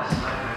Yes.